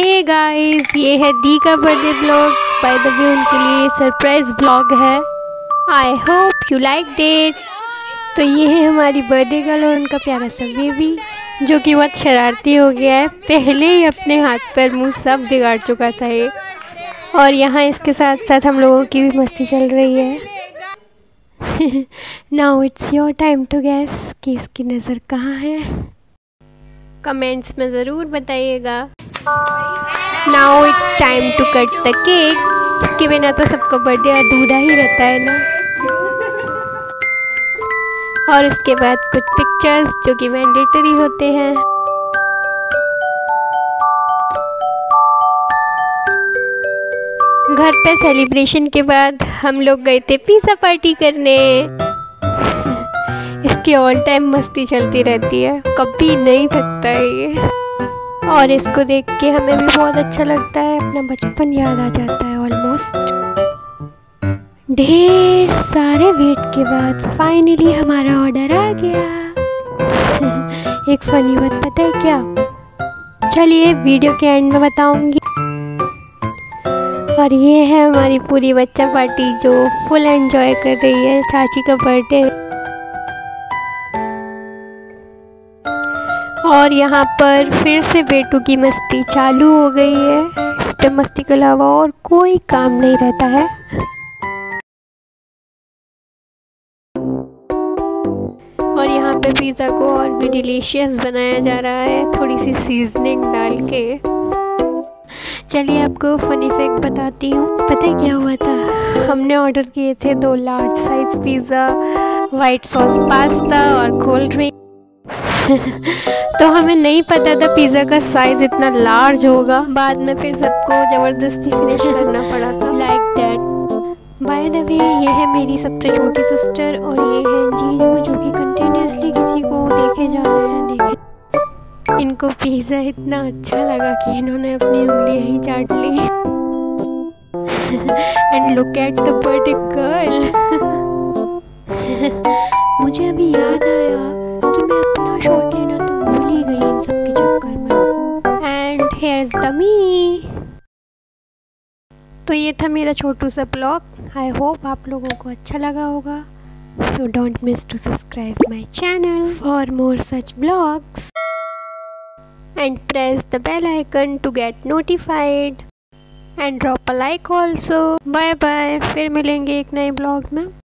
Hey guys ये है दी का birthday blog by the way उनके लिए सरप्राइज़ ब्लॉग है. I hope you like that तो ये है हमारी बर्थडे गर्ल और उनका प्यारा सा बेबी जो कि बहुत शरारती हो गया है. पहले ही अपने हाथ पर मुँह सब बिगाड़ चुका था ये. और यहाँ इसके साथ साथ हम लोगों की भी मस्ती चल रही है. Now it's your time to guess कि इसकी नज़र कहाँ है. कमेंट्स में ज़रूर बताइएगा. Now it's time to cut the cake इसके बिना तो सबका बर्थडे अधूरा ही रहता है ना। और उसके बाद कुछ पिक्चर्स जो कि मैंडेटरी होते हैं। घर पे सेलिब्रेशन के बाद हम लोग गए थे पिज़्ज़ा पार्टी करने। इसकी ऑल टाइम मस्ती चलती रहती है। कभी नहीं थकता है ये। और इसको देख के हमें भी बहुत अच्छा लगता है। अपना बचपन याद आ जाता है ऑलमोस्ट ढेर सारे वेट के बाद फाइनली हमारा ऑर्डर आ गया। एक फनी बात पता है क्या? चलिए वीडियो के एंड में बताऊँगी। और ये है हमारी पूरी बच्चा पार्टी जो फुल एंजॉय कर रही है, चाची का बर्थडे और यहाँ पर फिर से बेटू की मस्ती चालू हो गई है। इस पे मस्ती के अलावा और कोई काम नहीं रहता है। और यहाँ पे पिज़्ज़ा को और भी डिलीशियस बनाया जा रहा है थोड़ी सी सीजनिंग डाल के। चलिए आपको फनी फैक्ट बताती हूँ। पता है क्या हुआ था? हमने ऑर्डर किए थे दो large size pizza white sauce pasta और कोल्ड ड्रिंक तो हमें नहीं पता था पिज़्ज़ा का साइज़ इतना लार्ज होगा। बाद में फिर सबको ज़बरदस्ती फिनिश करना पड़ा था। Like that by the way ये है मेरी सबसे छोटी सिस्टर और ये है जीजू जो कि कंटिन्यूसली किसी को देखे जा रहे हैं देखे। इनको पिज़्ज़ा इतना अच्छा लगा कि इन्होंने अपनी उंगलियाँ ही चाट ली। And look at the girl मुझे अभी याद आया मी तो ये था मेरा छोटू सा ब्लॉग। आई होप आप लोगों को अच्छा लगा होगा। So don't miss to subscribe my channel for more such blogs and press the bell icon to get notified and drop a like also bye bye फिर मिलेंगे एक नए ब्लॉग में।